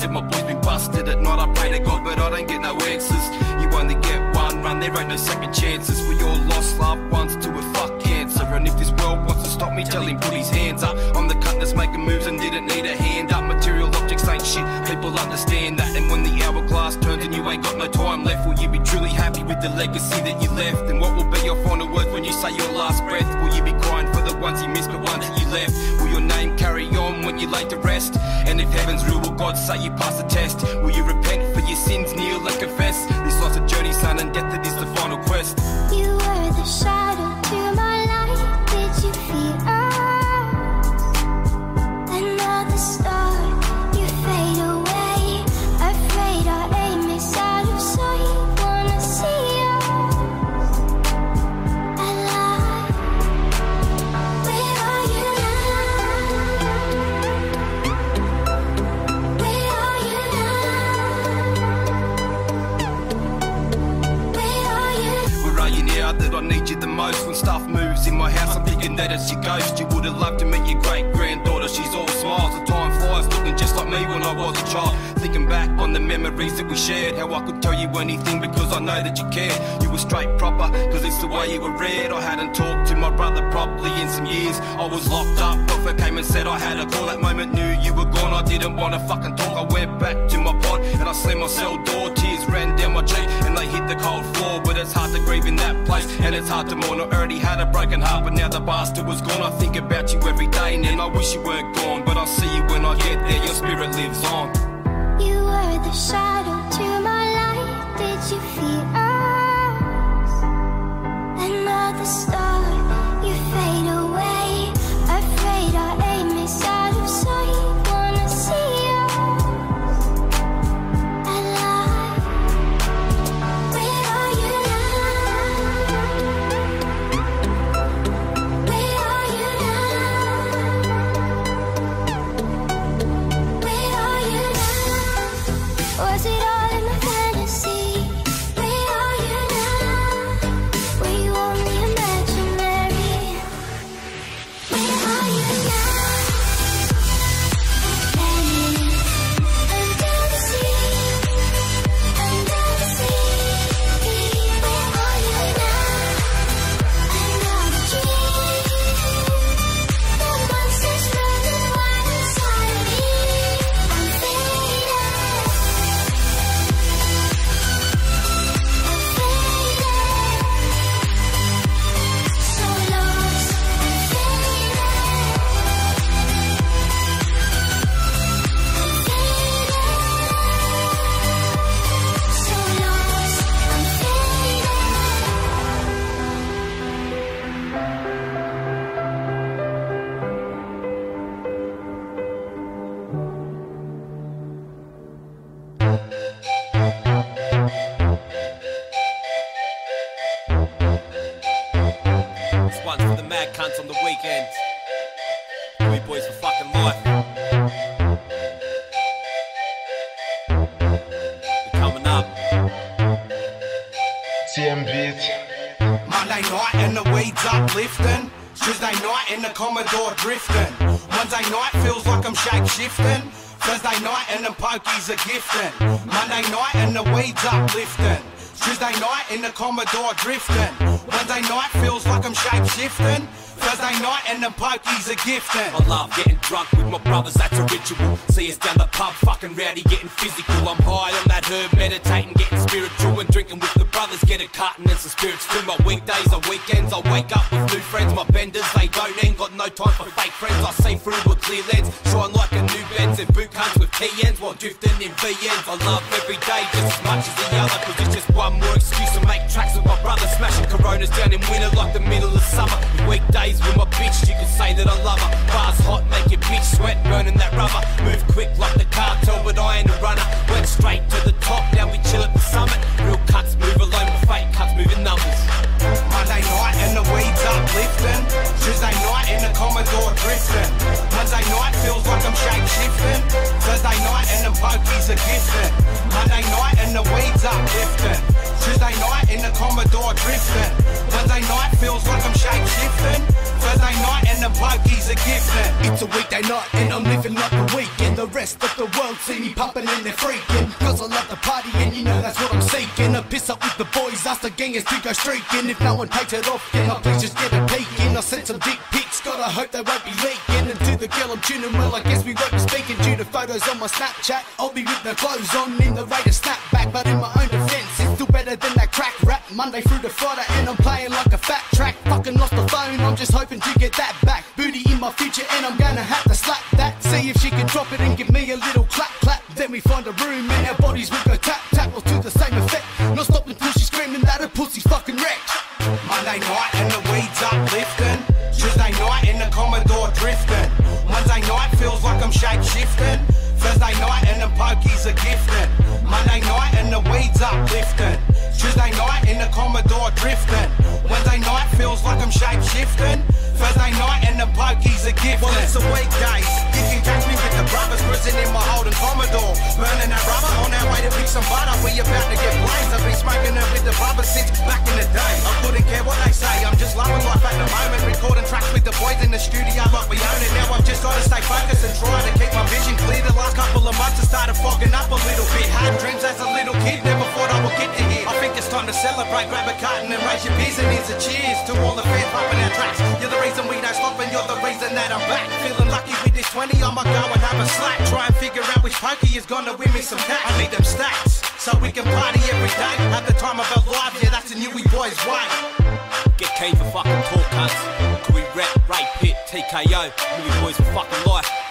said my boy's been busted. At night I pray to God, but I don't get no answers. You only get one run, there ain't no second chances. We all lost loved ones to a fuck cancer. And if this world wants to stop me, tell him put his hands up. I'm the cut that's making moves and didn't need a hand up. Material objects ain't shit, people understand that. And when the hourglass turns and you ain't got no time left, will you be truly happy with the legacy that you left? And what will be your final words when you say your last breath? Will you be crying for the ones you missed, the ones you like to rest? And if heaven's real, will God say you passed the test? Will you repent for your sins, kneel and confess? Moves in my house, I'm thinking that it's your ghost. You would have loved to meet your great granddaughter. She's all smiles, the time flies, looking just like me when I was a child. Thinking back on the memories that we shared, how I could tell you anything because I know that you cared. You were straight proper, cause it's the way you were read. I hadn't talked to my brother properly in some years. I was locked up, Prophet came and said I had a call. That moment knew you were gone. I didn't wanna fucking talk. I went back to my pod and I slammed my cell door. Tears ran down my cheek the cold floor. But it's hard to grieve in that place and it's hard to mourn. I already had a broken heart, but now the bastard was gone. I think about you every day and I wish you weren't gone. But I'll see you when I get there. Your spirit lives on. You were the shadow to my light. Did you feel us? Another star, drifting. Monday night feels like I'm shape shifting. Thursday night and the pokies are gifting. Monday night and the weeds uplifting. Tuesday night in the Commodore drifting. Wednesday night feels like I'm shape shifting. Thursday night and the pokies are gifting. I love getting drunk with my brothers, that's a ritual. See us down the pub, fucking rowdy, getting physical. I'm high on that herb, meditating, getting spiritual, and drinking with the brothers, get it cutting and some spirits through my weekdays or weekends. I wake up with new friends, my benders, they don't ain't got no time for fake friends. I see through with clear lens, shine like a new Benz and boot cunts with TNs while drifting in VNs. I love every day just as much as the other, cause it's just one more excuse to make tracks with my brothers, smashing coronas down in winter like the middle of summer. Weekdays with my bitch, you can say that I love her. Bars hot, make your bitch sweat, burning that rubber. Move quick like the cartel, but I ain't a runner. Went straight to the top, now we chill at the summit. Real cuts move alone, but fake cuts moving numbers. Monday night and the weeds uplifting. Tuesday night in the Commodore drifting. Wednesday night feels like I'm shape shifting. Thursday night and the pokies are gifting. Monday night and the weeds uplifting. Tuesday night in the Commodore drifting. Wednesday night feels like I'm shape shifting. Thursday night and the pokies are gifting. It's a week weekday night and I'm living like the weekend. The rest of the world see me pumping and they're freaking. Cause I love the party and you know that's what I'm seeking. A piss up with the boys, ask the gangers to go streaking. If no one takes it off, then I please just get a peek. I sent some dick pics, gotta hope they won't be leaking. And to the girl I'm tuning, well, I guess we won't be speaking due to photos on my Snapchat. I'll be with the clothes on in the rate of snapback, but in my own defense, it's still better than that crack rap. Monday through to Friday, and I'm playing like a fat track. Fucking lost the I'm just hoping to get that back. Booty in my future, and I'm gonna have to slap that. See if she can drop it and give me a little clap clap. Then we find a room, and our bodies will go tap tap, or to the same effect. Not stop until she's screaming that her pussy's fucking wrecked. Monday night and the weeds uplifting. Tuesday night in the Commodore drifting. Wednesday night feels like I'm shape shifting. Thursday night and the pokies are gifting. Monday night and the weeds uplifting. Tuesday shifting. Thursday night and the pokies are gifting. Well, it's a weekdays. You can catch me with the brothers cruising in my Holden Commodore. Burning that rubber on our way to pick some butter. We about to get blazed. I've been smoking it with the brothers since back in the day. I couldn't care what they say. I'm just loving life at the moment. Recording tracks with the boys in the studio like we own it. Now I've just gotta stay focused and try to keep my vision clear. 20 on my go and have a slack. Try and figure out which pokey is gonna win me some cash. I need them stacks so we can party every day. At the time of our life, yeah, that's the we boys' way. Get K for fucking talk cunts. Could we rap, rape, hit, TKO? Newy boys for fucking life.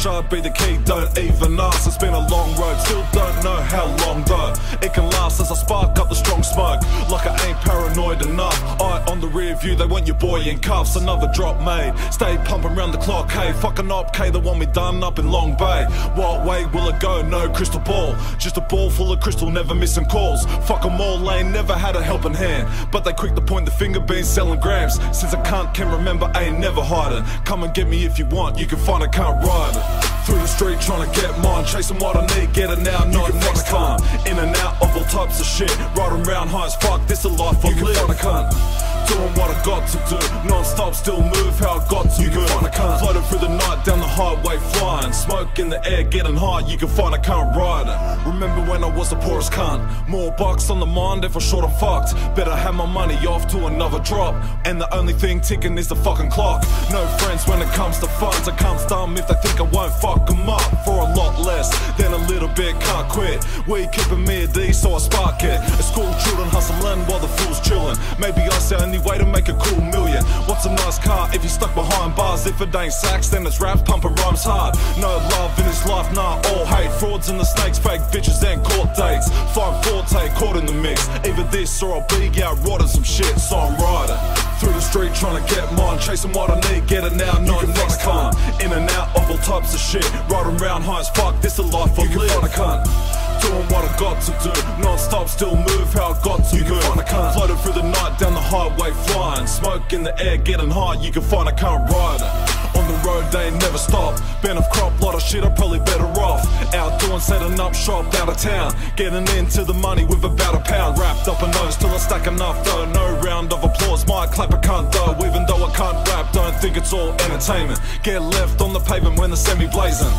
Be the key, don't even ask. It's been a long road, still don't know how long though. It can last as I spark up the strong smoke. Like I ain't paranoid enough. The rear view, they want your boy in cuffs. Another drop made. Stay pumping round the clock, hey. Fucking up, K, the one we done up in Long Bay. What way will it go? No crystal ball. Just a ball full of crystal, never missing calls. Fuck 'em all, lane, never had a helping hand. But they quick to point the finger, been selling grams. Since I can't can remember, I ain't never hiding. Come and get me if you want, you can find a can't ride it. Through the street trying to get mine, chasing what I need, get it now, not next time. In and out of all types of shit, riding round high as fuck, this a life I you live. Can find a cunt. Doing what I got to do, non-stop, still move how I got to you move. Can find a cunt. Floating through the night down the highway, flying, smoke in the air, getting high. You can find a cunt riding. Remember when I was the poorest cunt? More bucks on the mind, if I short I'm fucked. Better have my money off to another drop. And the only thing ticking is the fucking clock. No friends when it comes to funds. I can't start if they think I won't fuck them up for a lot less than a little bit. Can't quit. We keeping me a D, so I spark it. A school children hustling while the fools chilling. Maybe I say only way to make a cool million. What's a nice car if you stuck behind bars? If it ain't sax, then it's rap, pumping rhymes hard. No love in this life, nah, all hate. Frauds and the snakes, fake bitches and court dates. Fine Fortay, caught in the mix. Either this or I'll be out rotting some shit, so I'm riding. Through the street trying to get mine, chasing what I need, get it now, not next time. In and out of all types of shit, riding round high as fuck, this a life I live. Find a cunt. Doing what I got to do, non-stop, still move how I got to you move. Can find a cunt. Floating through the night down the highway, flying, smoke in the air, getting high. You can find a cunt riding. On the road, they ain't never stop. Been off crop, lot of shit, I'm probably better off. Out doing, setting up shop out of town. Getting into the money with about a pound. Wrapped up a nose till I stack enough though. No round of applause, might clap a cunt though. Even though I can't rap, don't think it's all entertainment. Get left on the pavement when the semi blazing.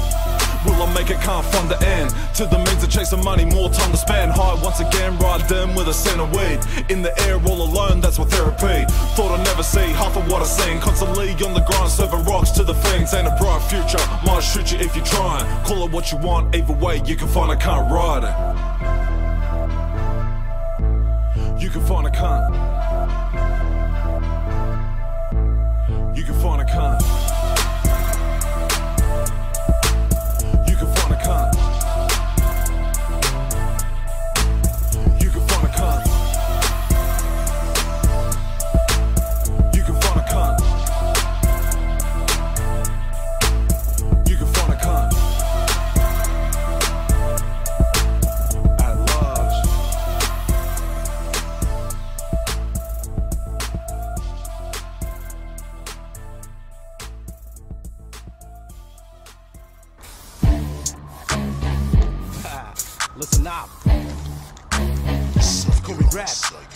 Will I make it? Can't fund the end. To the means of chasing money, more time to spend. High once again, ride them with a scent of weed. In the air, all alone, that's what therapy. Thought I'd never see half of what I've seen. Constantly on the grind, serving rocks to the things. Ain't a bright future, might shoot you if you try. Call it what you want, either way, you can find a cunt ride it. You can find a cunt. You can find a cunt. Rap.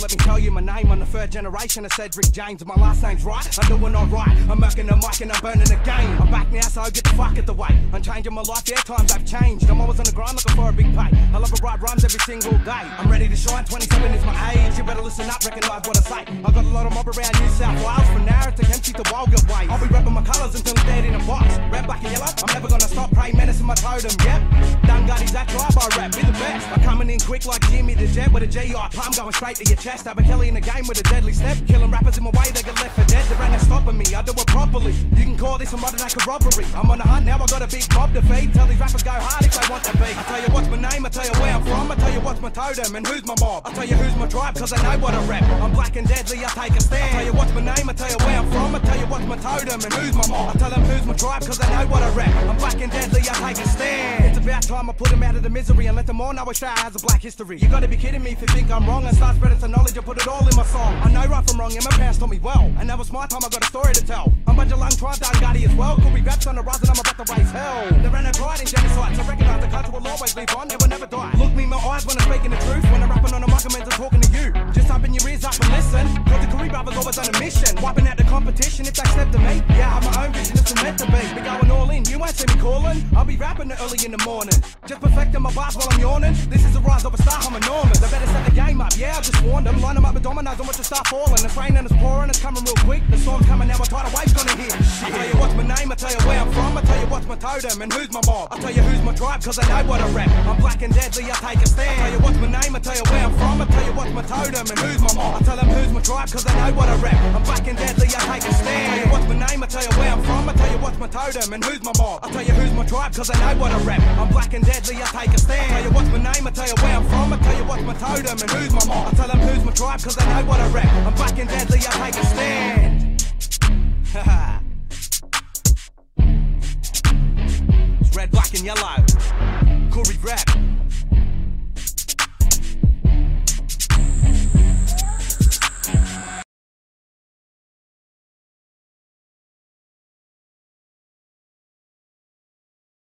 Let me tell you my name. I'm the third generation of Cedric James. My last name's right. I'm doing alright. I'm working the mic and I'm burning the game. I'm back now, so I get the fuck out the way. I'm changing my life, yeah, times have changed. I'm always on the grind looking for a big pay. I love to write rhymes every single day. I'm ready to shine. 27 is my age. You better listen up, recognize what I say. I got a lot of mob around New South Wales from Narra to Kempsey to Walgett Way. I'll be rapping my colours until I'm dead in a box. Red, black, and yellow. I'm never gonna stop. Pray menace in my totem. Yep. Done got that drive. I rap. Be the best. I'm coming in quick like Jimmy the Jet with a GI palm going straight to your chest. I've been Kelly in the game with a deadly step. Killing rappers in my way, they get left for dead. There ain't no stopping me, I do it properly. You can call this a modern act of robbery. I'm on the hunt now, I got a big mob to feed. Tell these rappers go hard if they want to be. I tell you what's my name, I tell you where I'm from. I tell you what's my totem and who's my mob. I tell you who's my tribe, cause I know what I rap. I'm black and deadly, I take a stand. I tell you what's my name, I tell you where I'm from. I tell you what's my totem and who's my mob. I tell them who's my tribe, cause I know what I rap. I'm black and deadly, I take a stand. It's about time I put them out of the misery and let them all know Australia has a black history. You gotta be kidding me if you think I'm wrong and start spreading some and put it all in my song. I know right from wrong and my parents taught me well. And now it's my time, I got a story to tell. I'm lung tribe Dunghutti as well. Could be raps on the rise and I'm about to raise hell. There ain't no pride in genocide, so recognize the culture will always live on, it will never die. Look me in my eyes when I'm speaking the truth. When I'm rapping on the mic, I'm talking to you. Just open your ears up and listen. Cause the Koori brothers always on a mission. Wiping out the competition if they step to me. Yeah, I have my own vision, it's meant to be. Be going all in, you won't see me calling. I'll be rapping early in the morning. Just perfecting my bars while I'm yawning. This is the rise of a star, I'm enormous. They better set the game up, yeah, I just warned them. Line them up with dominoes and watch the start falling. Rain and it's pouring, it's coming real quick. The storm's coming now, a tidal wave's gonna hit. I tell you what's my name, I tell you where I'm from. What's my totem and who's my mob. I tell you who's my tribe, cause I know what I rap. I'm black and deadly, I take a stand. I tell you what's my name, I tell you where I'm from. I tell you what's my totem and who's my mob. I tell them who's my tribe, cause I know what I rap. I'm black and deadly, I take a stand. I tell you what's my name, I tell you where I'm from. I tell you what's my totem and who's my mob. I tell you who's my tribe, cause I know what I rap. I'm black and deadly, I take a stand. I tell you what's my name, I tell you where I'm from. I tell you what's my totem and who's my mob. I tell them who's my tribe, cause I know what I rap. I'm black and deadly, I take a stand. Haha. it's black, and yellow. Koori rap.